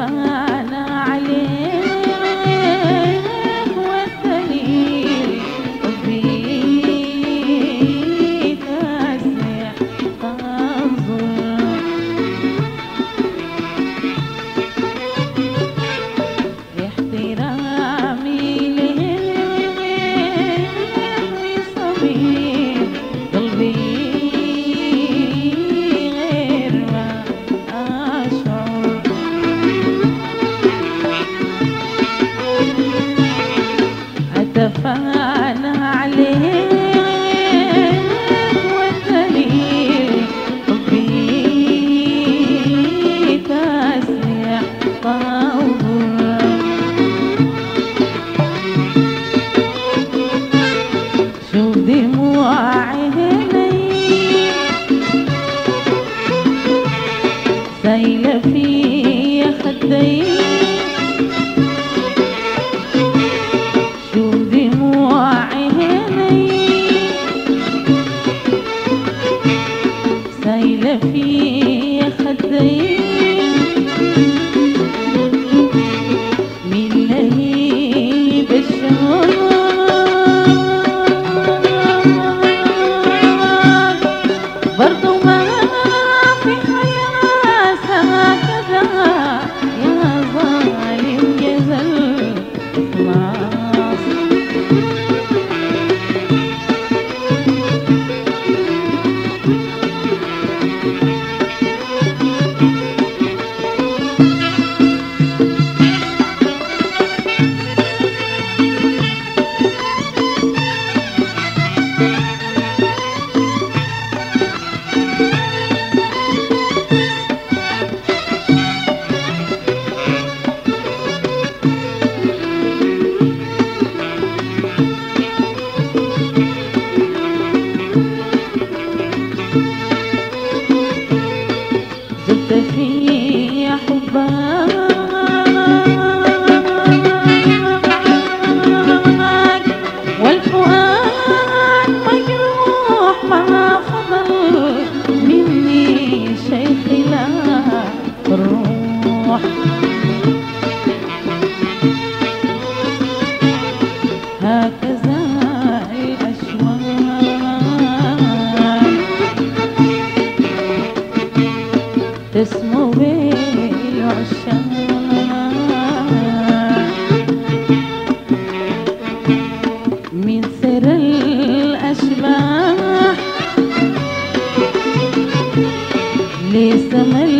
Nirvana سايلة فيا خدي شوف دموع عيني سايلة فيا خدي من سر الأشباح. لسما